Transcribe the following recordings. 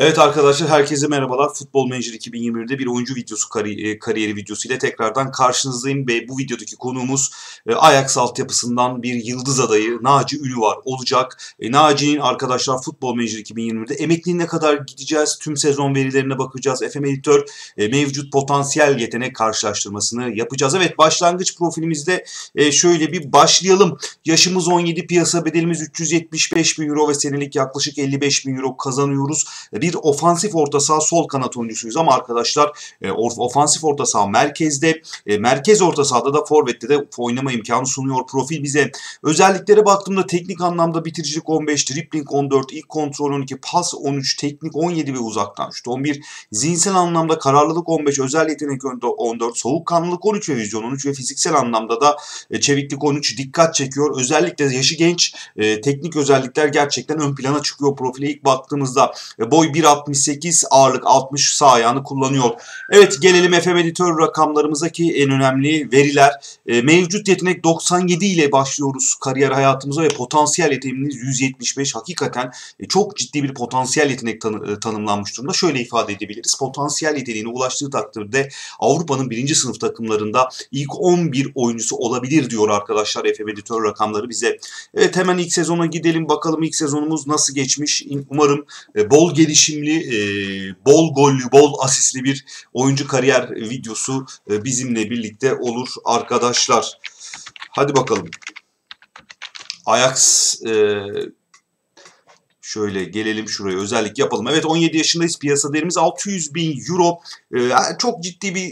Evet arkadaşlar herkese merhabalar. Futbol Manager 2021'de bir oyuncu videosu kari e, kariyeri videosu ile tekrardan karşınızdayım ve bu videodaki konuğumuz e, Ajax altyapısından bir yıldız adayı Naci Ünü var olacak. E, Naci'nin arkadaşlar Futbol Manager 2021'de emekliliğine kadar gideceğiz. Tüm sezon verilerine bakacağız. FM Editör e, mevcut potansiyel yetenek karşılaştırmasını yapacağız. Evet başlangıç profilimizde e, şöyle bir başlayalım. Yaşımız 17, piyasa bedelimiz 375 bin euro ve senelik yaklaşık 55 bin euro kazanıyoruz. Bir bir ofansif orta saha sol kanat oyuncusuyuz ama arkadaşlar e, ofansif orta saha merkezde, e, merkez orta sahada da forvette de oynama imkanı sunuyor profil bize. Özelliklere baktığımda teknik anlamda bitiricilik 15, dribbling 14, ilk kontrol 12, pas 13, teknik 17 ve uzaktan şut 11. Zihinsel anlamda kararlılık 15, özel yetenek 14, soğukkanlılık 13 ve vizyon 13 ve fiziksel anlamda da e, çeviklik 13 dikkat çekiyor. Özellikle yaşı genç e, teknik özellikler gerçekten ön plana çıkıyor profile ilk baktığımızda. E, boy 1.68 ağırlık 60 sağ ayağını kullanıyor. Evet gelelim FM editör rakamlarımızdaki en önemli veriler. E, mevcut yetenek 97 ile başlıyoruz kariyer hayatımıza ve potansiyel yeteneğimiz 175. Hakikaten e, çok ciddi bir potansiyel yetenek tanı, e, tanımlanmış durumda. Şöyle ifade edebiliriz. Potansiyel yeteneğine ulaştığı takdirde Avrupa'nın birinci sınıf takımlarında ilk 11 oyuncusu olabilir diyor arkadaşlar FM editör rakamları bize. Evet hemen ilk sezona gidelim bakalım ilk sezonumuz nasıl geçmiş. Umarım e, bol geliş gelişimli, e, bol gollü, bol asistli bir oyuncu kariyer videosu e, bizimle birlikte olur arkadaşlar. Hadi bakalım. Ajax e, Şöyle gelelim şuraya özellik yapalım. Evet 17 yaşındayız. Piyasa değerimiz 600 bin euro. Ee, çok ciddi bir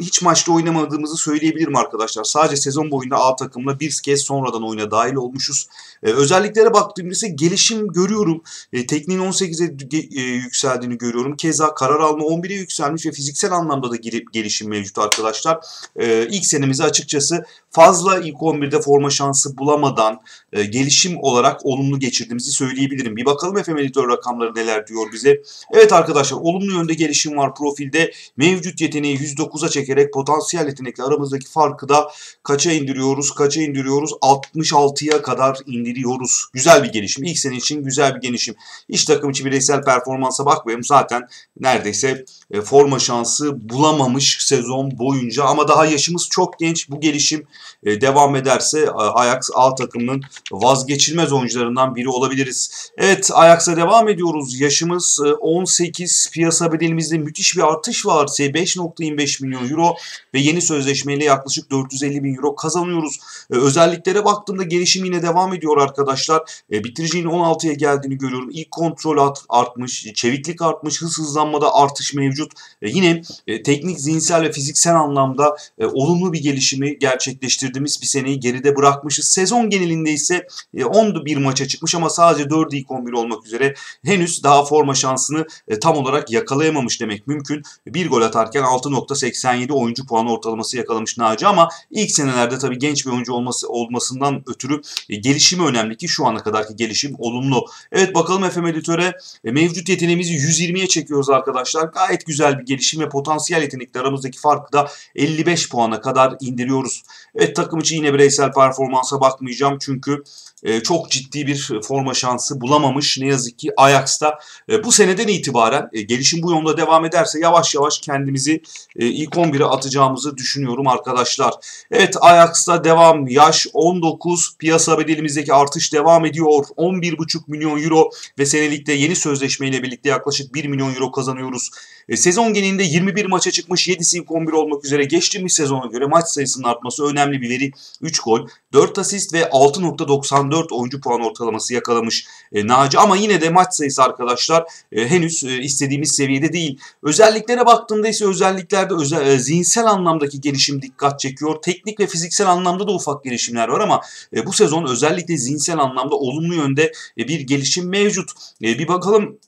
hiç maçta oynamadığımızı söyleyebilirim arkadaşlar. Sadece sezon boyunda A takımla bir kez sonradan oyuna dahil olmuşuz. Ee, özelliklere baktığımda ise gelişim görüyorum. Ee, tekniğin 18'e e, yükseldiğini görüyorum. Keza karar alma 11'e yükselmiş ve fiziksel anlamda da gelişim mevcut arkadaşlar. Ee, ilk senemizi açıkçası fazla ilk 11'de forma şansı bulamadan e, gelişim olarak olumlu geçirdiğimizi söyleyebilirim. Bir bakalım FM editör rakamları neler diyor bize. Evet arkadaşlar olumlu yönde gelişim var profilde. Mevcut yeteneği 109'a çekerek potansiyel yetenekle aramızdaki farkı da kaça indiriyoruz? Kaça indiriyoruz? 66'ya kadar indiriyoruz. Güzel bir gelişim. İlk sene için güzel bir gelişim. İş takım için bireysel performansa bakmayalım. Zaten neredeyse e, forma şansı bulamamış sezon boyunca ama daha yaşımız çok genç. Bu gelişim e, devam ederse Ajax A takımının vazgeçilmez oyuncularından biri olabiliriz. Evet Ajax'a devam ediyoruz. Yaşımız 18. E, Piyasa bedelimizde müthiş bir artış var. 5.25 milyon euro ve yeni sözleşmeyle yaklaşık 450 bin euro kazanıyoruz. Özelliklere baktığımda gelişim yine devam ediyor arkadaşlar. Bitiricinin 16'ya geldiğini görüyorum. İlk kontrol artmış, çeviklik artmış, hız hızlanmada artış mevcut. Yine teknik, zihinsel ve fiziksel anlamda olumlu bir gelişimi gerçekleştirdiğimiz bir seneyi geride bırakmışız. Sezon genelinde ise 11 e, maça çıkmış ama sadece 4 ilk 11 olmak üzere henüz daha forma şansını e, tam olarak yakalayamamış demek mümkün. Bir gol atarken 6.87 oyuncu puan ortalaması yakalamış Naci ama ilk senelerde tabii genç bir oyuncu olması olmasından ötürü e, gelişimi önemli ki şu ana kadarki gelişim olumlu. Evet bakalım FM Editör'e mevcut yeteneğimizi 120'ye çekiyoruz arkadaşlar. Gayet güzel bir gelişim ve potansiyel yetenekler aramızdaki farkı da 55 puana kadar indiriyoruz. Evet takım için yine bireysel performansa bakmayacağım çünkü e, çok ciddi bir forma şansı bulamamış ne yazık ki Ajax'ta. E, bu seneden itibaren e, gelişim bu yolda devam ederse yavaş yavaş kendimizi e, ilk 11'e atacağımızı düşünüyorum arkadaşlar. Evet Ajax'ta devam. Yaş 19. Piyasa bedelimizdeki artış devam ediyor. 11,5 milyon euro ve senelikte yeni sözleşmeyle birlikte yaklaşık 1 milyon euro kazanıyoruz. E, sezon genelinde 21 maça çıkmış 7'si ilk 11 olmak üzere geçtiğimiz sezona göre maç sayısının artması önemli bir veri. 3 gol, 4 asist ve 6.94 oyuncu puan ortalaması yakalamış e, Naci. Ama yine de maç sayısı arkadaşlar e, henüz e, istediğimiz seviyede değil. Özelliklere baktığımda ise özelliklerde özel, e, zihinsel anlamdaki gelişim dikkat çekiyor. Teknik ve fiziksel anlamda da ufak gelişimler var ama e, bu sezon özellikle zihinsel anlamda olumlu yönde e, bir gelişim mevcut. E, bir bakalım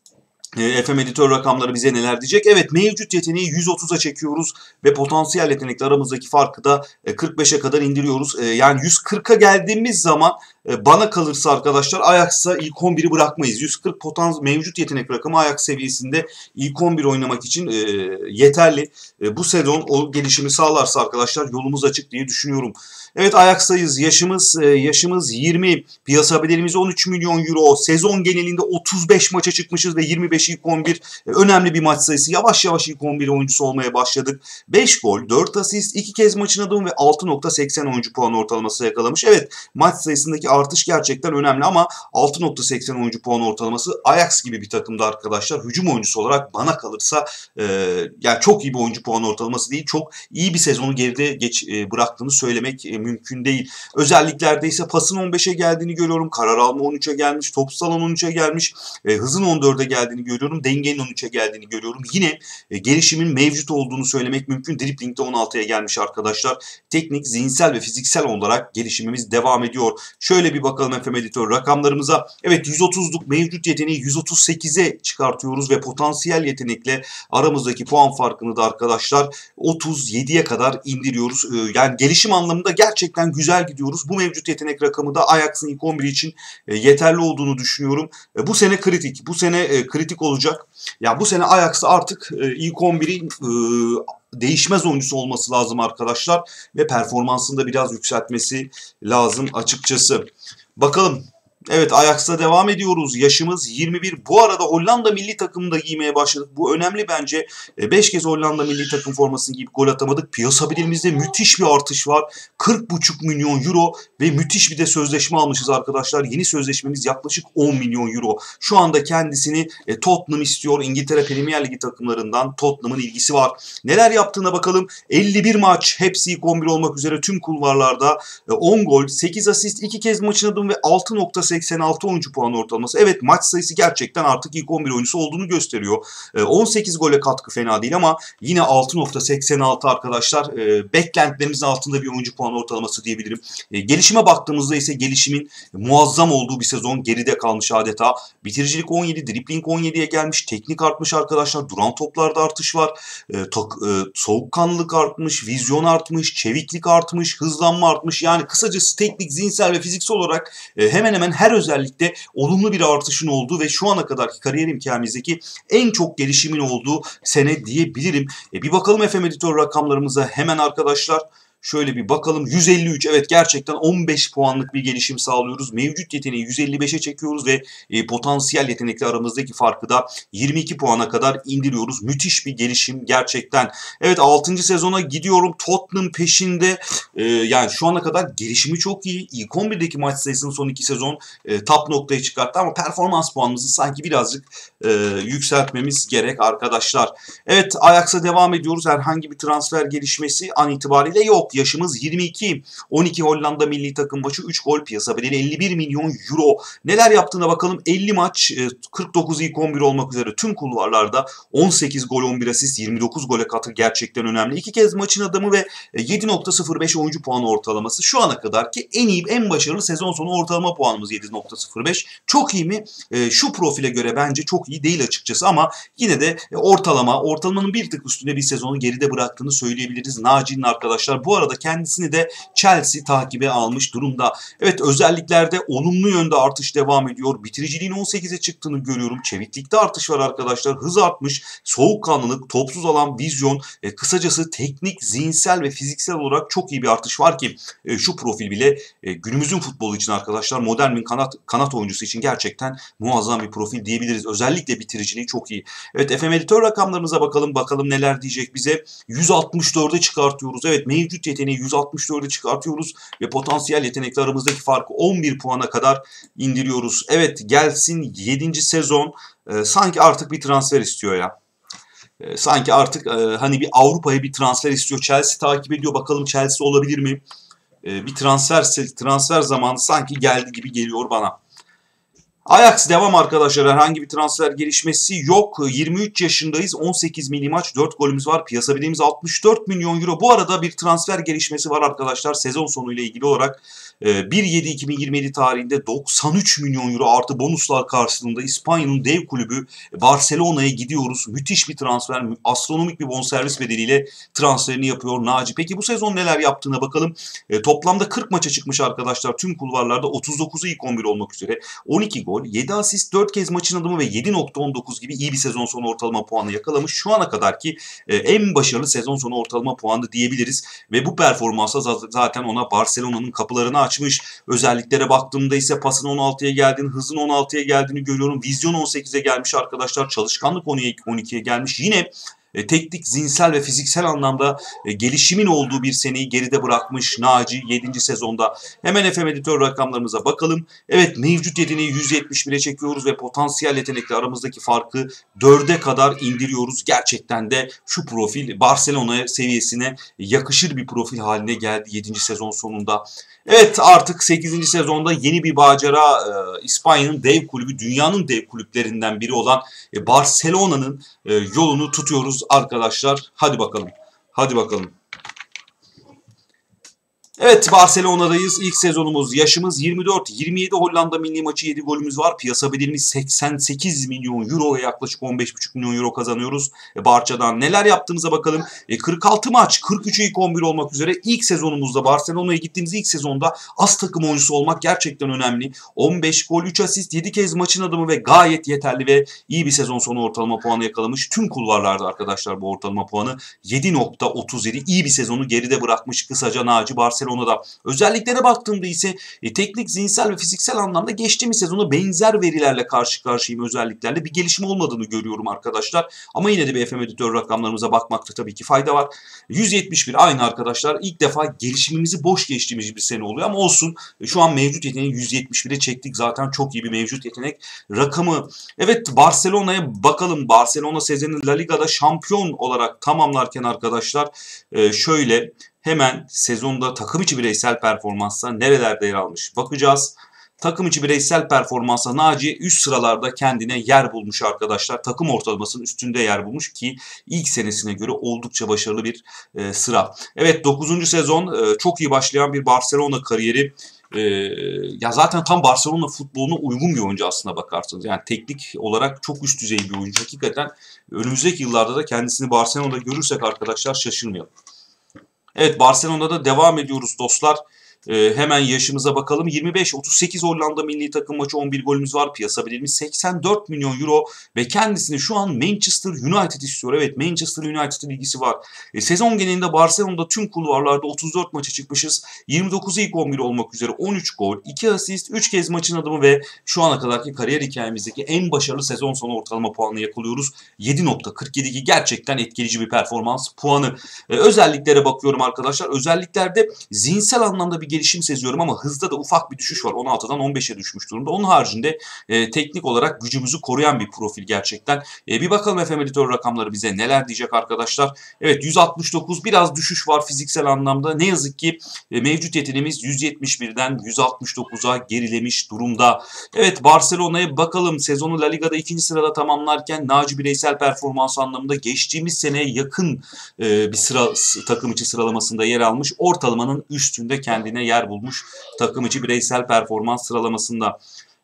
FM editör rakamları bize neler diyecek? Evet mevcut yeteneği 130'a çekiyoruz ve potansiyel yetenekle aramızdaki farkı da 45'e kadar indiriyoruz. E, yani 140'a geldiğimiz zaman e, bana kalırsa arkadaşlar Ajax'a ilk 11'i bırakmayız. 140 potans mevcut yetenek rakamı Ajax seviyesinde ilk 11 oynamak için yeterli. Bu sezon o gelişimi sağlarsa arkadaşlar yolumuz açık diye düşünüyorum. Evet Ajax'tayız. Yaşımız yaşımız 20. Piyasa bedelimiz 13 milyon euro. Sezon genelinde 35 maça çıkmışız ve 25 125 ilk 11 e, önemli bir maç sayısı. Yavaş yavaş ilk 11 oyuncusu olmaya başladık. 5 gol, 4 asist, 2 kez maçın adamı ve 6.80 oyuncu puan ortalaması yakalamış. Evet maç sayısındaki artış gerçekten önemli ama 6.80 oyuncu puan ortalaması Ajax gibi bir takımda arkadaşlar hücum oyuncusu olarak bana kalırsa e, yani çok iyi bir oyuncu puan ortalaması değil. Çok iyi bir sezonu geride geç e, bıraktığını söylemek e, mümkün değil. Özelliklerde ise pasın 15'e geldiğini görüyorum. Karar alma 13'e gelmiş. Top salan 13'e gelmiş. E, hızın 14'e geldiğini görüyorum. Dengenin 13'e geldiğini görüyorum. Yine e, gelişimin mevcut olduğunu söylemek mümkün. Dripling'de 16'ya gelmiş arkadaşlar. Teknik, zihinsel ve fiziksel olarak gelişimimiz devam ediyor. Şöyle bir bakalım FM Editör rakamlarımıza. Evet 130'luk mevcut yeteneği 138'e çıkartıyoruz ve potansiyel yetenekle aramızdaki puan farkını da arkadaşlar 37'ye kadar indiriyoruz. Ee, yani gelişim anlamında gerçekten güzel gidiyoruz. Bu mevcut yetenek rakamı da Ajax'ın ilk 11 için e, yeterli olduğunu düşünüyorum. E, bu sene kritik. Bu sene e, kritik olacak. Ya bu sene Ajax'ta artık ilk 11'in değişmez oyuncusu olması lazım arkadaşlar ve performansını da biraz yükseltmesi lazım açıkçası. Bakalım Evet Ajax'ta devam ediyoruz. Yaşımız 21. Bu arada Hollanda milli takımında giymeye başladık. Bu önemli bence. 5 e, kez Hollanda milli takım formasını giyip gol atamadık. Piyasa birimimizde müthiş bir artış var. 40,5 milyon euro ve müthiş bir de sözleşme almışız arkadaşlar. Yeni sözleşmemiz yaklaşık 10 milyon euro. Şu anda kendisini e, Tottenham istiyor. İngiltere Premier Ligi takımlarından Tottenham'ın ilgisi var. Neler yaptığına bakalım. 51 maç hepsi ilk 11 olmak üzere tüm kulvarlarda 10 e, gol, 8 asist, 2 kez maçın adım ve 6.8 86 oyuncu puan ortalaması. Evet maç sayısı gerçekten artık ilk 11 oyuncusu olduğunu gösteriyor. 18 ee, gole katkı fena değil ama yine 6.86 arkadaşlar e, beklentilerimizin altında bir oyuncu puan ortalaması diyebilirim. E, gelişime baktığımızda ise gelişimin muazzam olduğu bir sezon geride kalmış adeta. Bitiricilik 17, dribling 17'ye gelmiş, teknik artmış arkadaşlar. Duran toplarda artış var. Tak, e, soğukkanlılık artmış, vizyon artmış, çeviklik artmış, hızlanma artmış. Yani kısacası teknik, zihinsel ve fiziksel olarak e, hemen hemen her özellikte olumlu bir artışın olduğu ve şu ana kadarki kariyer hikayemizdeki en çok gelişimin olduğu sene diyebilirim. E bir bakalım FM Editör rakamlarımıza hemen arkadaşlar. Şöyle bir bakalım. 153 evet gerçekten 15 puanlık bir gelişim sağlıyoruz. Mevcut yeteneği 155'e çekiyoruz ve e, potansiyel yetenekli aramızdaki farkı da 22 puana kadar indiriyoruz. Müthiş bir gelişim gerçekten. Evet 6. sezona gidiyorum. Tottenham peşinde. E, yani şu ana kadar gelişimi çok iyi. İlk 11'deki maç sayısının son 2 sezon e, top noktaya çıkarttı ama performans puanımızı sanki birazcık e, yükseltmemiz gerek arkadaşlar. Evet Ajax'a devam ediyoruz. Herhangi bir transfer gelişmesi an itibariyle yok yaşımız 22. 12 Hollanda milli takım maçı 3 gol piyasa bedeli 51 milyon euro. Neler yaptığına bakalım. 50 maç 49 e, ilk 11 olmak üzere tüm kulvarlarda 18 gol 11 asist 29 gole katı gerçekten önemli. İki kez maçın adamı ve 7.05 e, oyuncu puanı ortalaması. Şu ana kadar ki en iyi en başarılı sezon sonu ortalama puanımız 7.05. Çok iyi mi? E, şu profile göre bence çok iyi değil açıkçası ama yine de ortalama ortalamanın bir tık üstünde bir sezonu geride bıraktığını söyleyebiliriz. Naci'nin arkadaşlar bu arada kendisini de Chelsea takibe almış durumda. Evet özelliklerde olumlu yönde artış devam ediyor. Bitiriciliğin 18'e çıktığını görüyorum. Çeviklikte artış var arkadaşlar. Hız artmış. Soğukkanlılık, topsuz alan, vizyon, e, kısacası teknik, zihinsel ve fiziksel olarak çok iyi bir artış var ki e, şu profil bile e, günümüzün futbolu için arkadaşlar modern bir kanat kanat oyuncusu için gerçekten muazzam bir profil diyebiliriz. Özellikle bitiriciliği çok iyi. Evet FM editör rakamlarımıza bakalım. Bakalım neler diyecek bize. 164'e çıkartıyoruz. Evet mevcut yeteneği 164'e çıkartıyoruz ve potansiyel yetenekli aramızdaki farkı 11 puana kadar indiriyoruz. Evet gelsin 7. sezon e, sanki artık bir transfer istiyor ya. E, sanki artık e, hani bir Avrupa'ya bir transfer istiyor. Chelsea takip ediyor. Bakalım Chelsea olabilir mi? E, bir transfer transfer zamanı sanki geldi gibi geliyor bana. Ajax devam arkadaşlar. Herhangi bir transfer gelişmesi yok. 23 yaşındayız. 18 milli maç. 4 golümüz var. Piyasa bildiğimiz 64 milyon euro. Bu arada bir transfer gelişmesi var arkadaşlar. Sezon sonu ile ilgili olarak 1-7-2027 ee, tarihinde 93 milyon euro artı bonuslar karşılığında İspanya'nın dev kulübü Barcelona'ya gidiyoruz. Müthiş bir transfer, astronomik bir bonservis bedeliyle transferini yapıyor Naci. Peki bu sezon neler yaptığına bakalım. E, toplamda 40 maça çıkmış arkadaşlar. Tüm kulvarlarda 39'u ilk 11 olmak üzere. 12 gol, gol, 7 asist, 4 kez maçın adımı ve 7.19 gibi iyi bir sezon sonu ortalama puanı yakalamış. Şu ana kadarki e, en başarılı sezon sonu ortalama puanı diyebiliriz. Ve bu performansa zaten ona Barcelona'nın kapılarını açmış. Özelliklere baktığımda ise pasın 16'ya geldiğini, hızın 16'ya geldiğini görüyorum. Vizyon 18'e gelmiş arkadaşlar. Çalışkanlık 12'ye gelmiş. Yine e, teknik, zihinsel ve fiziksel anlamda e, gelişimin olduğu bir seneyi geride bırakmış Naci 7. sezonda. Hemen FM editör rakamlarımıza bakalım. Evet mevcut yeteneği 171'e çekiyoruz ve potansiyel yetenekle aramızdaki farkı 4'e kadar indiriyoruz. Gerçekten de şu profil Barcelona seviyesine yakışır bir profil haline geldi 7. sezon sonunda. Evet artık 8. sezonda yeni bir macera e, İspanya'nın dev kulübü, dünyanın dev kulüplerinden biri olan e, Barcelona'nın e, yolunu tutuyoruz arkadaşlar. Hadi bakalım. Hadi bakalım. Evet Barcelona'dayız. İlk sezonumuz. Yaşımız 24. 27 Hollanda milli maçı 7 golümüz var. Piyasa bedelimiz 88 milyon euro ve yaklaşık 15,5 milyon euro kazanıyoruz. E, Barça'dan neler yaptığımıza bakalım. E, 46 maç, 43'ü ilk 11 olmak üzere ilk sezonumuzda Barcelona'ya gittiğimiz ilk sezonda az takım oyuncusu olmak gerçekten önemli. 15 gol, 3 asist, 7 kez maçın adımı ve gayet yeterli ve iyi bir sezon sonu ortalama puanı yakalamış. Tüm kulvarlarda arkadaşlar bu ortalama puanı 7.37 iyi bir sezonu geride bırakmış kısaca Naci Barcelona Barcelona'da. Özelliklere baktığımda ise e, teknik, zihinsel ve fiziksel anlamda geçtiğimiz sezona benzer verilerle karşı karşıyayım özelliklerle. Bir gelişme olmadığını görüyorum arkadaşlar. Ama yine de bir FM editör rakamlarımıza bakmakta tabii ki fayda var. 171 aynı arkadaşlar. İlk defa gelişimimizi boş geçtiğimiz bir sene oluyor ama olsun. E, şu an mevcut yeteneği 171'e çektik. Zaten çok iyi bir mevcut yetenek rakamı. Evet Barcelona'ya bakalım. Barcelona sezonu La Liga'da şampiyon olarak tamamlarken arkadaşlar e, şöyle Hemen sezonda takım içi bireysel performansa nerelerde yer almış bakacağız. Takım içi bireysel performansa Naci üst sıralarda kendine yer bulmuş arkadaşlar. Takım ortalamasının üstünde yer bulmuş ki ilk senesine göre oldukça başarılı bir e, sıra. Evet 9. sezon e, çok iyi başlayan bir Barcelona kariyeri. Ee, ya zaten tam Barcelona futboluna uygun bir oyuncu aslında bakarsanız. Yani teknik olarak çok üst düzey bir oyuncu. Hakikaten önümüzdeki yıllarda da kendisini Barcelona'da görürsek arkadaşlar şaşırmayalım. Evet Barcelona'da devam ediyoruz dostlar. Ee, hemen yaşımıza bakalım. 25-38 Hollanda milli takım maçı 11 golümüz var. Piyasa bedelimiz 84 milyon euro ve kendisini şu an Manchester United istiyor. Evet Manchester United ilgisi var. E, sezon genelinde Barcelona'da tüm kulvarlarda 34 maça çıkmışız. 29 ilk 11 olmak üzere 13 gol, 2 asist, 3 kez maçın adımı ve şu ana kadarki kariyer hikayemizdeki en başarılı sezon sonu ortalama puanını yakalıyoruz. 7.47 ki gerçekten etkileyici bir performans puanı. E, özelliklere bakıyorum arkadaşlar. Özelliklerde zihinsel anlamda bir gelişim seziyorum ama hızda da ufak bir düşüş var. 16'dan 15'e düşmüş durumda. Onun haricinde e, teknik olarak gücümüzü koruyan bir profil gerçekten. E, bir bakalım FM editör rakamları bize neler diyecek arkadaşlar. Evet 169 biraz düşüş var fiziksel anlamda. Ne yazık ki e, mevcut yeteneğimiz 171'den 169'a gerilemiş durumda. Evet Barcelona'ya bakalım. Sezonu La Liga'da ikinci sırada tamamlarken Naci bireysel performans anlamında geçtiğimiz seneye yakın e, bir sıra takım içi sıralamasında yer almış. Ortalamanın üstünde kendine kendine yer bulmuş takım içi bireysel performans sıralamasında.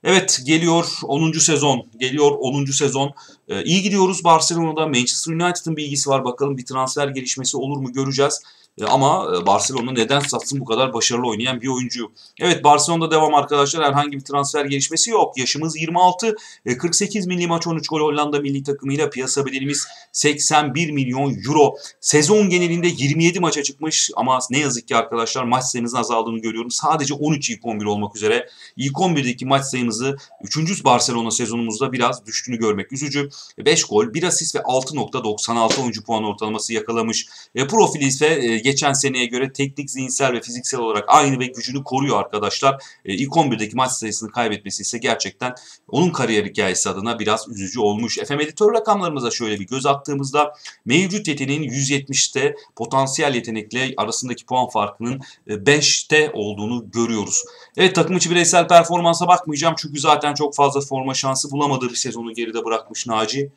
Evet geliyor 10. sezon. Geliyor 10. sezon. Ee, iyi gidiyoruz Barcelona'da. Manchester United'ın bilgisi var. Bakalım bir transfer gelişmesi olur mu göreceğiz. E, ama e, Barcelona neden satsın bu kadar başarılı oynayan bir oyuncuyu? Evet Barcelona'da devam arkadaşlar. Herhangi bir transfer gelişmesi yok. Yaşımız 26. 48 e, milli maç 13 gol Hollanda milli takımıyla piyasa bedelimiz 81 milyon euro. Sezon genelinde 27 maça çıkmış ama ne yazık ki arkadaşlar maç sayımızın azaldığını görüyorum. Sadece 13 ilk 11 olmak üzere. İlk 11'deki maç sayımızı 3. Barcelona sezonumuzda biraz düştüğünü görmek üzücü. 5 gol, 1 asist ve 6.96 oyuncu puan ortalaması yakalamış. E, profili ise geçen seneye göre teknik, zihinsel ve fiziksel olarak aynı ve gücünü koruyor arkadaşlar. E, ilk 11'deki maç sayısını kaybetmesi ise gerçekten onun kariyer hikayesi adına biraz üzücü olmuş. FM editör rakamlarımıza şöyle bir göz attığımızda mevcut yeteneğin 170'te potansiyel yetenekle arasındaki puan farkının 5'te e, olduğunu görüyoruz. Evet takım içi bireysel performansa bakmayacağım çünkü zaten çok fazla forma şansı bulamadığı bir sezonu geride bırakmış Naci.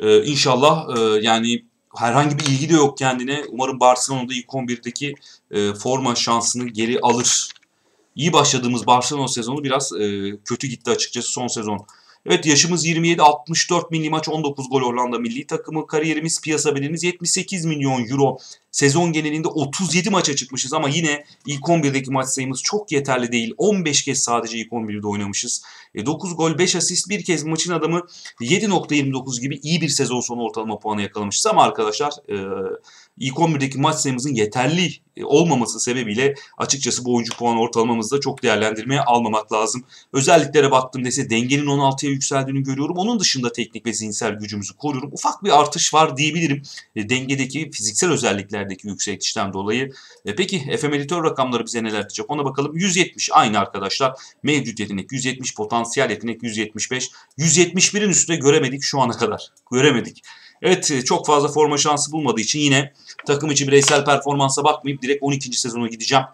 Ee, inşallah e, yani herhangi bir ilgi de yok kendine. Umarım Barcelona'da ilk 11'deki e, forma şansını geri alır. İyi başladığımız Barcelona sezonu biraz e, kötü gitti açıkçası son sezon. Evet yaşımız 27, 64 milli maç, 19 gol Hollanda milli takımı. Kariyerimiz, piyasa bedelimiz 78 milyon euro. Sezon genelinde 37 maça çıkmışız ama yine ilk 11'deki maç sayımız çok yeterli değil. 15 kez sadece ilk 11'de oynamışız. E, 9 gol, 5 asist, bir kez maçın adamı 7.29 gibi iyi bir sezon sonu ortalama puanı yakalamışız. Ama arkadaşlar e, ilk 11'deki maç sayımızın yeterli e, olmaması sebebiyle açıkçası bu oyuncu puan ortalamamızı da çok değerlendirmeye almamak lazım. Özelliklere baktığımda ise dengenin 16'ya yükseldiğini görüyorum. Onun dışında teknik ve zihinsel gücümüzü koruyorum. Ufak bir artış var diyebilirim. E, dengedeki fiziksel özelliklerdeki yükselişten dolayı. E, peki FM editör rakamları bize neler diyecek ona bakalım. 170 aynı arkadaşlar. Mevcut yetenek 170, potansiyel yetenek 175. 171'in üstünde göremedik şu ana kadar. Göremedik. Evet e, çok fazla forma şansı bulmadığı için yine takım içi bireysel performansa bakmayıp direkt 12. sezona gideceğim.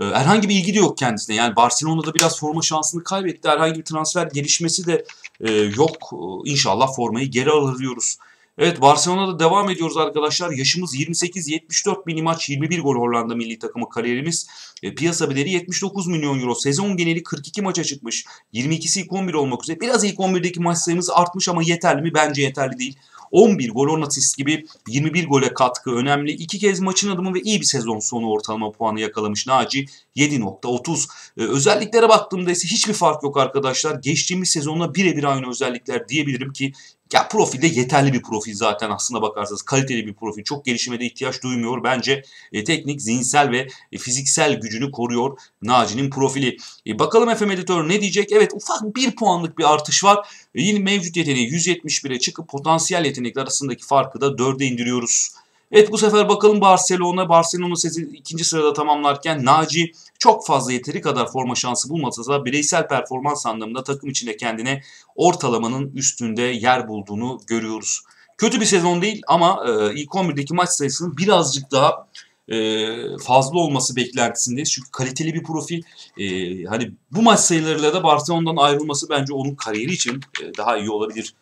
E, herhangi bir ilgi de yok kendisine. Yani Barcelona'da biraz forma şansını kaybetti. Herhangi bir transfer gelişmesi de e, yok. İnşallah formayı geri alır diyoruz. Evet Barcelona'da devam ediyoruz arkadaşlar. Yaşımız 28, 74 mini maç, 21 gol Hollanda milli takımı kariyerimiz. E, piyasa bedeli 79 milyon euro. Sezon geneli 42 maça çıkmış. 22'si ilk 11 olmak üzere. Biraz ilk 11'deki maç sayımız artmış ama yeterli mi? Bence yeterli değil. 11 gol 10 asist gibi 21 gole katkı önemli. İki kez maçın adımı ve iyi bir sezon sonu ortalama puanı yakalamış Naci 7.30. Ee, özelliklere baktığımda ise hiçbir fark yok arkadaşlar. Geçtiğimiz sezonla birebir aynı özellikler diyebilirim ki ya profilde yeterli bir profil zaten aslında bakarsanız kaliteli bir profil. Çok gelişime de ihtiyaç duymuyor. Bence e, teknik, zihinsel ve e, fiziksel gücünü koruyor Naci'nin profili. E, bakalım FM Editör ne diyecek? Evet ufak bir puanlık bir artış var. E, yine mevcut yeteneği 171'e çıkıp potansiyel yetenekler arasındaki farkı da 4'e indiriyoruz. Evet bu sefer bakalım Barcelona. Barcelona sesi ikinci sırada tamamlarken Naci çok fazla yeteri kadar forma şansı bulmasa da bireysel performans anlamında takım içinde kendine ortalamanın üstünde yer bulduğunu görüyoruz. Kötü bir sezon değil ama e, ilk 11'deki maç sayısının birazcık daha e, fazla olması beklentisindeyiz. Çünkü kaliteli bir profil. E, hani bu maç sayılarıyla da Barcelona'dan ayrılması bence onun kariyeri için e, daha iyi olabilir.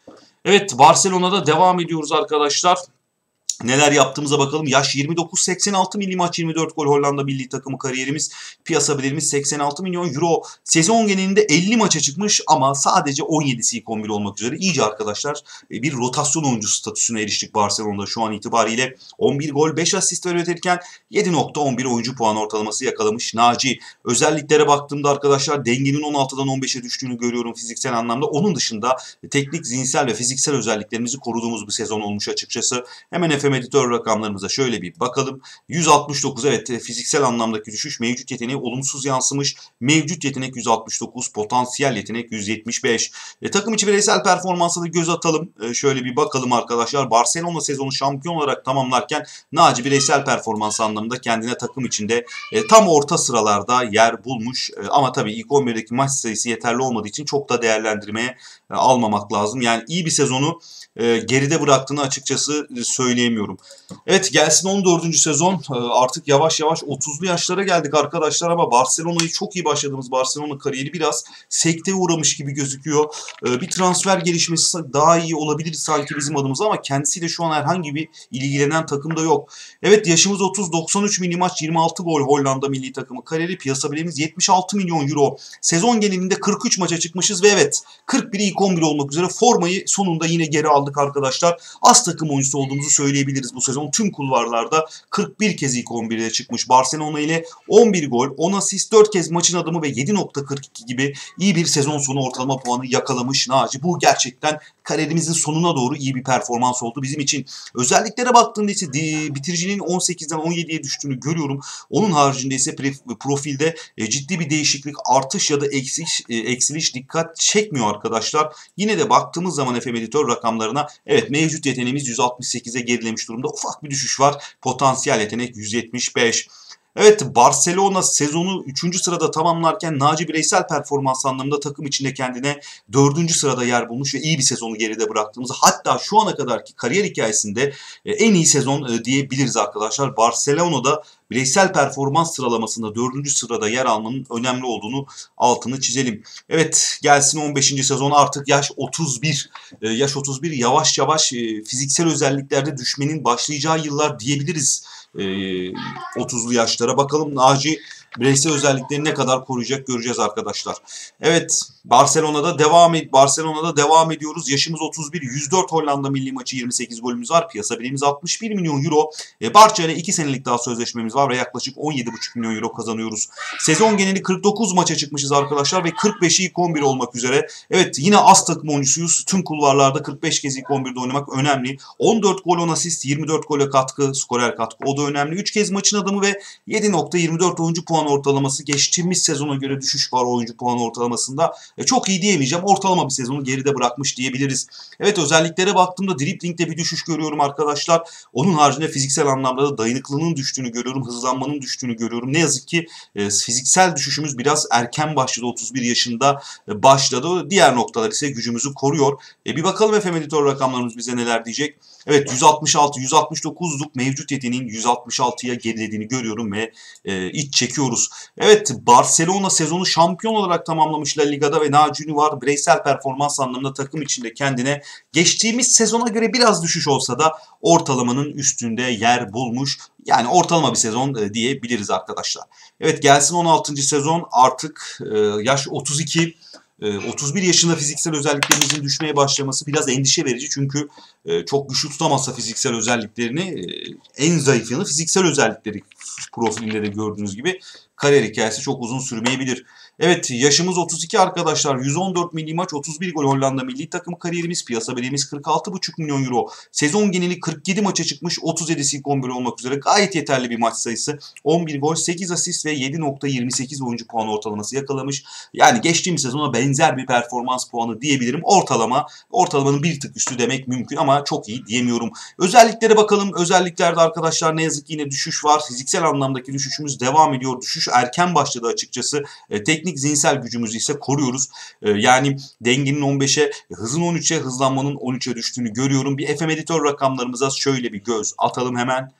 Evet Barcelona'da devam ediyoruz arkadaşlar. Neler yaptığımıza bakalım. Yaş 29, 86 milli maç 24 gol Hollanda milli takımı kariyerimiz. Piyasa bedelimiz 86 milyon euro. Sezon genelinde 50 maça çıkmış ama sadece 17'si ilk 11 olmak üzere. İyice arkadaşlar e, bir rotasyon oyuncu statüsüne eriştik Barcelona'da şu an itibariyle. 11 gol 5 asist üretirken 7.11 oyuncu puan ortalaması yakalamış Naci. Özelliklere baktığımda arkadaşlar dengenin 16'dan 15'e düştüğünü görüyorum fiziksel anlamda. Onun dışında teknik, zihinsel ve fiziksel özelliklerimizi koruduğumuz bir sezon olmuş açıkçası. Hemen Efe FM editör rakamlarımıza şöyle bir bakalım. 169 evet e, fiziksel anlamdaki düşüş mevcut yeteneği olumsuz yansımış. Mevcut yetenek 169, potansiyel yetenek 175. E, takım içi bireysel performansa da göz atalım. E, şöyle bir bakalım arkadaşlar. Barcelona sezonu şampiyon olarak tamamlarken Naci bireysel performans anlamında kendine takım içinde e, tam orta sıralarda yer bulmuş. E, ama tabii ilk 11'deki maç sayısı yeterli olmadığı için çok da değerlendirmeye e, almamak lazım. Yani iyi bir sezonu e, geride bıraktığını açıkçası e, söyleyemiyorum. Evet gelsin 14. sezon e, artık yavaş yavaş 30'lu yaşlara geldik arkadaşlar ama Barcelona'yı çok iyi başladığımız Barcelona kariyeri biraz sekteye uğramış gibi gözüküyor. E, bir transfer gelişmesi daha iyi olabilir sanki bizim adımıza ama kendisiyle şu an herhangi bir ilgilenen takımda yok. Evet yaşımız 30 93 milli maç 26 gol Hollanda milli takımı kariyeri piyasa bilemiz 76 milyon euro. Sezon genelinde 43 maça çıkmışız ve evet 41'i ilk 11 olmak üzere formayı sonunda yine geri aldık arkadaşlar. Az takım oyuncusu olduğumuzu söyleyebiliriz bu sezon. Tüm kulvarlarda 41 kez ilk 11'e çıkmış Barcelona ile 11 gol, 10 asist, 4 kez maçın adımı ve 7.42 gibi iyi bir sezon sonu ortalama puanı yakalamış Naci. Bu gerçekten kariyerimizin sonuna doğru iyi bir performans oldu bizim için. Özelliklere baktığımda ise bitiricinin 18'den 17'ye düştüğünü görüyorum. Onun haricinde ise profilde e, ciddi bir değişiklik, artış ya da eksiliş, e, eksiliş dikkat çekmiyor arkadaşlar. Yine de baktığımız zaman FM editör rakamlarına evet mevcut yeteneğimiz 168'e gerilemiş durumda. Ufak bir düşüş var. Potansiyel yetenek 175. Evet Barcelona sezonu 3. sırada tamamlarken Naci bireysel performans anlamında takım içinde kendine 4. sırada yer bulmuş ve iyi bir sezonu geride bıraktığımızı hatta şu ana kadarki kariyer hikayesinde e, en iyi sezon e, diyebiliriz arkadaşlar. Barcelona'da bireysel performans sıralamasında 4. sırada yer almanın önemli olduğunu altını çizelim. Evet gelsin 15. sezon artık yaş 31. E, yaş 31 yavaş yavaş fiziksel özelliklerde düşmenin başlayacağı yıllar diyebiliriz 30'lu yaşlara. Bakalım Naci bireysel özelliklerini ne kadar koruyacak göreceğiz arkadaşlar. Evet Barcelona'da devam Barcelona'da devam ediyoruz. Yaşımız 31. 104 Hollanda milli maçı 28 golümüz var. Piyasa birimimiz 61 milyon euro. E, Barça ile 2 senelik daha sözleşmemiz var ve yaklaşık 17,5 milyon euro kazanıyoruz. Sezon geneli 49 maça çıkmışız arkadaşlar ve 45'i ilk 11 olmak üzere. Evet yine az takım oyuncusuyuz. Tüm kulvarlarda 45 kez ilk 11'de oynamak önemli. 14 gol 10 asist 24 gole katkı skorer katkı o da önemli. 3 kez maçın adamı ve 7.24 oyuncu puan ortalaması. Geçtiğimiz sezona göre düşüş var oyuncu puan ortalamasında. E, çok iyi diyemeyeceğim. Ortalama bir sezonu geride bırakmış diyebiliriz. Evet özelliklere baktığımda driplingde bir düşüş görüyorum arkadaşlar. Onun haricinde fiziksel anlamda da dayanıklılığının düştüğünü görüyorum. Hızlanmanın düştüğünü görüyorum. Ne yazık ki e, fiziksel düşüşümüz biraz erken başladı. 31 yaşında e, başladı. Diğer noktalar ise gücümüzü koruyor. E, bir bakalım FM editör rakamlarımız bize neler diyecek. Evet 166, 169'luk mevcut yeteneğin 166'ya gerilediğini görüyorum ve e, iç çekiyoruz. Evet Barcelona sezonu şampiyon olarak tamamlamış La Liga'da ve Naci var. Bireysel performans anlamında takım içinde kendine geçtiğimiz sezona göre biraz düşüş olsa da ortalamanın üstünde yer bulmuş. Yani ortalama bir sezon e, diyebiliriz arkadaşlar. Evet gelsin 16. sezon artık e, yaş 32. 31 yaşında fiziksel özelliklerimizin düşmeye başlaması biraz endişe verici çünkü çok güçlü tutamazsa fiziksel özelliklerini en zayıf yanı fiziksel özellikleri profilinde de gördüğünüz gibi kariyer hikayesi çok uzun sürmeyebilir. Evet yaşımız 32 arkadaşlar. 114 milli maç 31 gol Hollanda milli takım kariyerimiz. Piyasa bedelimiz 46,5 milyon euro. Sezon geneli 47 maça çıkmış 37 ilk 11 olmak üzere gayet yeterli bir maç sayısı. 11 gol 8 asist ve 7.28 oyuncu puan ortalaması yakalamış. Yani geçtiğimiz sezona benzer bir performans puanı diyebilirim. Ortalama ortalamanın bir tık üstü demek mümkün ama çok iyi diyemiyorum. Özelliklere bakalım. Özelliklerde arkadaşlar ne yazık ki yine düşüş var. Fiziksel anlamdaki düşüşümüz devam ediyor. Düşüş erken başladı açıkçası. E, teknik teknik zihinsel gücümüzü ise koruyoruz. E, yani dengenin 15'e, hızın 13'e, hızlanmanın 13'e düştüğünü görüyorum. Bir FM editör rakamlarımıza şöyle bir göz atalım hemen.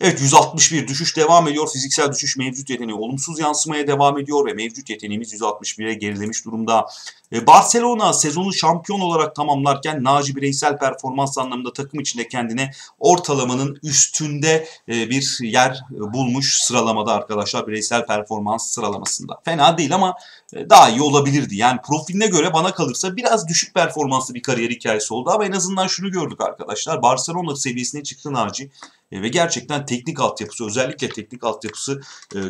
Evet 161 düşüş devam ediyor. Fiziksel düşüş mevcut yeteneği olumsuz yansımaya devam ediyor ve mevcut yeteneğimiz 161'e gerilemiş durumda. E, Barcelona sezonu şampiyon olarak tamamlarken Naci bireysel performans anlamında takım içinde kendine ortalamanın üstünde e, bir yer bulmuş sıralamada arkadaşlar bireysel performans sıralamasında. Fena değil ama e, daha iyi olabilirdi. Yani profiline göre bana kalırsa biraz düşük performanslı bir kariyer hikayesi oldu ama en azından şunu gördük arkadaşlar. Barcelona seviyesine çıktı Naci ve gerçekten teknik altyapısı özellikle teknik altyapısı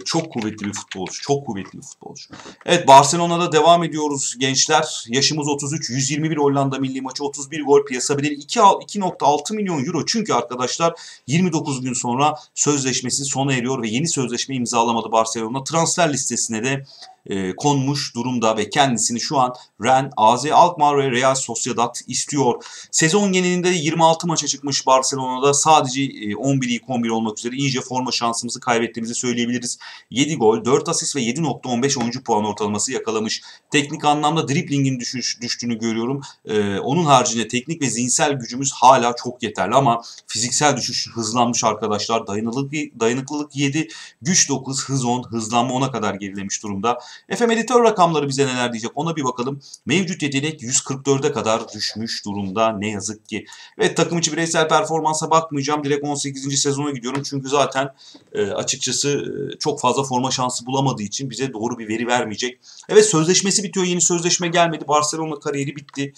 çok kuvvetli bir futbolcu. Çok kuvvetli bir futbolcu. Evet Barcelona'da devam ediyoruz gençler. Yaşımız 33. 121 Hollanda milli maçı 31 gol piyasa bedeli 2.6 milyon euro. Çünkü arkadaşlar 29 gün sonra sözleşmesi sona eriyor ve yeni sözleşme imzalamadı Barcelona. Transfer listesine de e, konmuş durumda ve kendisini şu an Ren, AZ Alkmaar ve Real Sociedad istiyor. Sezon genelinde 26 maça çıkmış Barcelona'da sadece e, 11 ilk 11 olmak üzere iyice forma şansımızı kaybettiğimizi söyleyebiliriz. 7 gol, 4 asist ve 7.15 oyuncu puan ortalaması yakalamış. Teknik anlamda driplingin düşüş, düştüğünü görüyorum. E, onun haricinde teknik ve zihinsel gücümüz hala çok yeterli ama fiziksel düşüş hızlanmış arkadaşlar. Dayanıklılık, dayanıklılık 7, güç 9, hız 10, hızlanma 10'a kadar gerilemiş durumda. FM editör rakamları bize neler diyecek ona bir bakalım. Mevcut yetenek 144'e kadar düşmüş durumda ne yazık ki. Evet takım içi bireysel performansa bakmayacağım. Direkt 18. sezona gidiyorum. Çünkü zaten e, açıkçası e, çok fazla forma şansı bulamadığı için bize doğru bir veri vermeyecek. Evet sözleşmesi bitiyor. Yeni sözleşme gelmedi. Barcelona kariyeri bitti.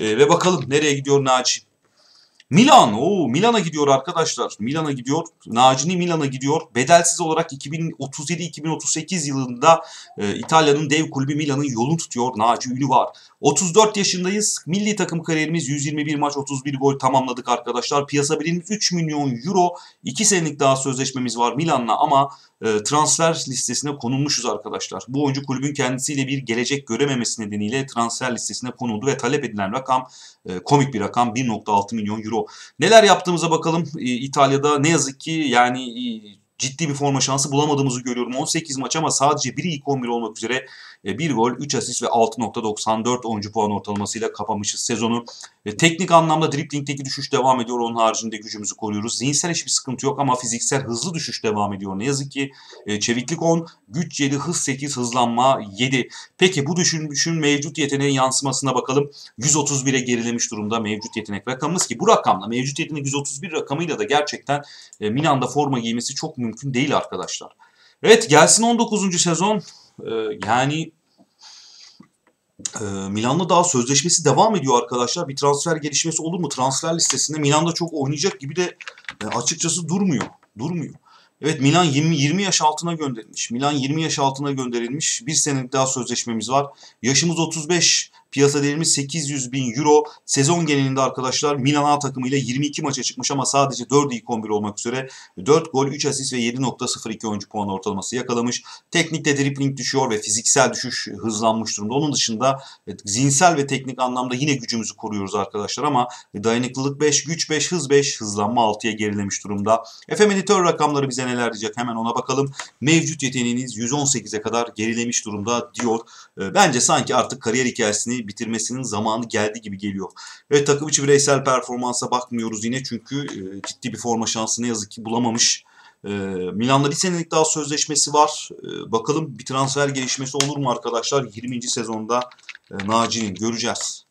E, ve bakalım nereye gidiyor Naci. Milan, o Milan'a gidiyor arkadaşlar. Milan'a gidiyor. Nacini Milan'a gidiyor. Bedelsiz olarak 2037-2038 yılında e, İtalya'nın dev kulübü Milan'ın yolunu tutuyor. Naci Ünlü var. 34 yaşındayız. Milli takım kariyerimiz 121 maç 31 gol tamamladık arkadaşlar. Piyasa birimimiz 3 milyon euro. 2 senelik daha sözleşmemiz var Milan'la ama e, transfer listesine konulmuşuz arkadaşlar. Bu oyuncu kulübün kendisiyle bir gelecek görememesi nedeniyle transfer listesine konuldu ve talep edilen rakam e, komik bir rakam 1.6 milyon euro. Neler yaptığımıza bakalım. İtalya'da ne yazık ki yani ciddi bir forma şansı bulamadığımızı görüyorum. 18 maç ama sadece biri ilk 11 olmak üzere 1 e, gol, 3 asist ve 6.94 oyuncu puan ortalamasıyla kapamışız sezonu. E, teknik anlamda driplingdeki düşüş devam ediyor. Onun haricinde gücümüzü koruyoruz. Zihinsel hiçbir sıkıntı yok ama fiziksel hızlı düşüş devam ediyor. Ne yazık ki e, çeviklik 10, güç 7, hız 8, hızlanma 7. Peki bu düşün, düşün mevcut yeteneğin yansımasına bakalım. 131'e gerilemiş durumda mevcut yetenek rakamımız ki bu rakamla mevcut yetenek 131 rakamıyla da gerçekten Milan'da forma giymesi çok mümkün değil arkadaşlar. Evet gelsin 19. sezon. Ee, yani e, Milan'la daha sözleşmesi devam ediyor arkadaşlar. Bir transfer gelişmesi olur mu? Transfer listesinde Milan'da çok oynayacak gibi de e, açıkçası durmuyor. Durmuyor. Evet Milan 20, 20 yaş altına gönderilmiş. Milan 20 yaş altına gönderilmiş. Bir senelik daha sözleşmemiz var. Yaşımız 35. Piyasa değerimiz 800 bin euro. Sezon genelinde arkadaşlar Milan A takımıyla 22 maça çıkmış ama sadece 4 ilk 11 olmak üzere 4 gol, 3 asist ve 7.02 oyuncu puan ortalaması yakalamış. Teknikte dribbling düşüyor ve fiziksel düşüş hızlanmış durumda. Onun dışında zihinsel ve teknik anlamda yine gücümüzü koruyoruz arkadaşlar ama dayanıklılık 5, güç 5, hız 5, hızlanma 6'ya gerilemiş durumda. FM editör rakamları bize neler diyecek hemen ona bakalım. Mevcut yeteneğiniz 118'e kadar gerilemiş durumda diyor. Ee, bence sanki artık kariyer hikayesini bitirmesinin zamanı geldi gibi geliyor. Evet takım içi bireysel performansa bakmıyoruz yine çünkü e, ciddi bir forma şansı ne yazık ki bulamamış. E, Milan'da bir senelik daha sözleşmesi var. E, bakalım bir transfer gelişmesi olur mu arkadaşlar? 20. sezonda e, Naci'nin göreceğiz.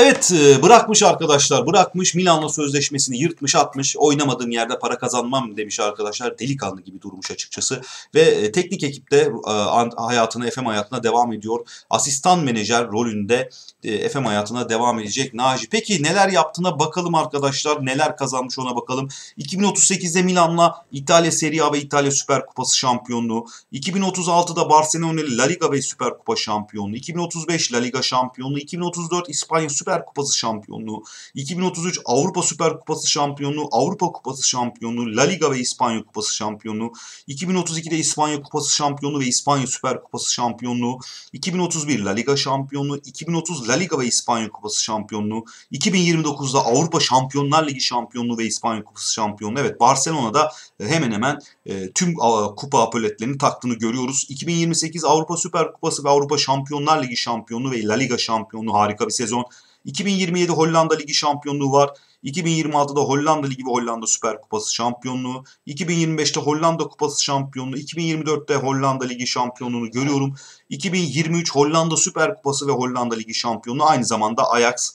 Evet e, bırakmış arkadaşlar bırakmış Milan'la sözleşmesini yırtmış atmış. Oynamadığım yerde para kazanmam demiş arkadaşlar. Delikanlı gibi durmuş açıkçası. Ve e, teknik ekipte e, hayatına FM hayatına devam ediyor. Asistan menajer rolünde FM hayatına devam edecek Naci. Peki neler yaptığına bakalım arkadaşlar. Neler kazanmış ona bakalım. 2038'de Milan'la İtalya Serie A ve İtalya Süper Kupası şampiyonluğu. 2036'da Barcelona La Liga ve Süper Kupa şampiyonluğu. 2035 La Liga şampiyonluğu. 2034 İspanya Süper Kupası şampiyonluğu, 2033 Avrupa Süper Kupası şampiyonluğu, Avrupa Kupası şampiyonluğu, La Liga ve İspanya Kupası şampiyonluğu, 2032'de İspanya Kupası şampiyonluğu ve İspanya Süper Kupası şampiyonluğu, 2031 La Liga şampiyonluğu, 2030 La Liga ve İspanya Kupası şampiyonluğu, 2029'da Avrupa Şampiyonlar Ligi şampiyonluğu ve İspanya Kupası şampiyonluğu. Evet Barcelona'da e, hemen hemen e, tüm kupa apoletlerini taktığını görüyoruz. 2028 Avrupa Süper Kupası ve Avrupa Şampiyonlar Ligi şampiyonluğu ve La Liga şampiyonluğu harika bir sezon. 2027 Hollanda Ligi şampiyonluğu var. 2026'da Hollanda Ligi ve Hollanda Süper Kupası şampiyonluğu, 2025'te Hollanda Kupası şampiyonluğu, 2024'te Hollanda Ligi şampiyonluğunu görüyorum. 2023 Hollanda Süper Kupası ve Hollanda Ligi şampiyonluğu aynı zamanda Ajax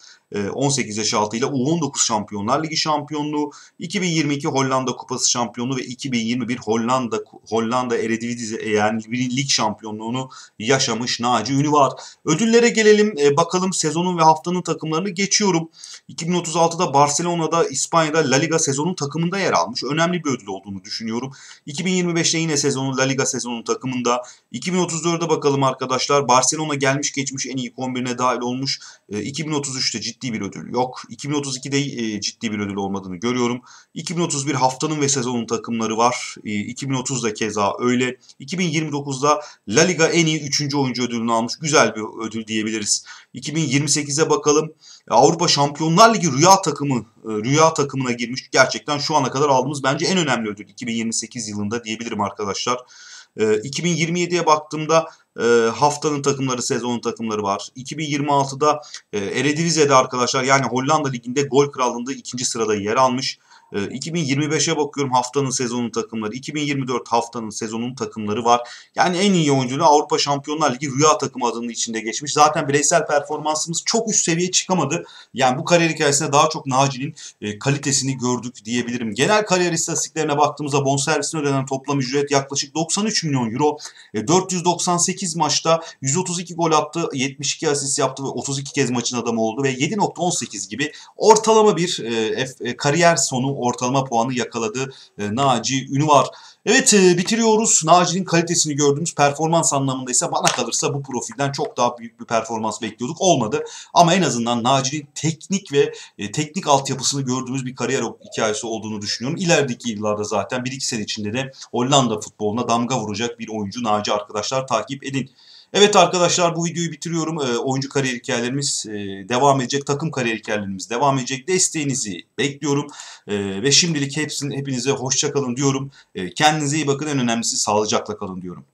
18 yaş altı ile U19 Şampiyonlar Ligi şampiyonluğu, 2022 Hollanda Kupası şampiyonluğu ve 2021 Hollanda Hollanda Eredivisie yani bir lig şampiyonluğunu yaşamış Naci Ünü var. Ödüllere gelelim. E, bakalım sezonun ve haftanın takımlarını geçiyorum. 2036'da Barcelona'da İspanya'da La Liga sezonun takımında yer almış. Önemli bir ödül olduğunu düşünüyorum. 2025'te yine sezonun La Liga sezonun takımında. 2034'e bakalım arkadaşlar. Barcelona gelmiş geçmiş en iyi 11'ine dahil olmuş. E, 2033'te ciddi bir ödül yok. 2032'de e, ciddi bir ödül olmadığını görüyorum. 2031 haftanın ve sezonun takımları var. E, 2030'da keza öyle. 2029'da La Liga en iyi 3. oyuncu ödülünü almış. Güzel bir ödül diyebiliriz. 2028'e bakalım. Avrupa Şampiyonlar Ligi rüya takımı e, rüya takımına girmiş. Gerçekten şu ana kadar aldığımız bence en önemli ödül 2028 yılında diyebilirim arkadaşlar. 2027'ye e, baktığımda e, haftanın takımları, sezonun takımları var. 2026'da Eredivisie'de arkadaşlar yani Hollanda Ligi'nde gol krallığında ikinci sırada yer almış. 2025'e ee, bakıyorum haftanın sezonun takımları. 2024 haftanın sezonun takımları var. Yani en iyi oyuncunu Avrupa Şampiyonlar Ligi rüya takımı adının içinde geçmiş. Zaten bireysel performansımız çok üst seviye çıkamadı. Yani bu kariyer hikayesinde daha çok Naci'nin e, kalitesini gördük diyebilirim. Genel kariyer istatistiklerine baktığımızda bonservisine ödenen toplam ücret yaklaşık 93 milyon euro. E, 498 maçta 132 gol attı, 72 asist yaptı ve 32 kez maçın adamı oldu ve 7.18 gibi ortalama bir e, e, kariyer sonu ortalama puanı yakaladı e, Naci Ünü var. Evet e, bitiriyoruz. Naci'nin kalitesini gördüğümüz performans anlamında ise bana kalırsa bu profilden çok daha büyük bir performans bekliyorduk. Olmadı ama en azından Naci'nin teknik ve e, teknik altyapısını gördüğümüz bir kariyer hikayesi olduğunu düşünüyorum. İlerideki yıllarda zaten 1-2 sene içinde de Hollanda futboluna damga vuracak bir oyuncu Naci arkadaşlar takip edin. Evet arkadaşlar bu videoyu bitiriyorum. E, oyuncu kariyer hikayelerimiz e, devam edecek. Takım kariyer hikayelerimiz devam edecek. Desteğinizi bekliyorum. E, ve şimdilik hepsinin, hepinize hoşçakalın diyorum. E, kendinize iyi bakın. En önemlisi sağlıcakla kalın diyorum.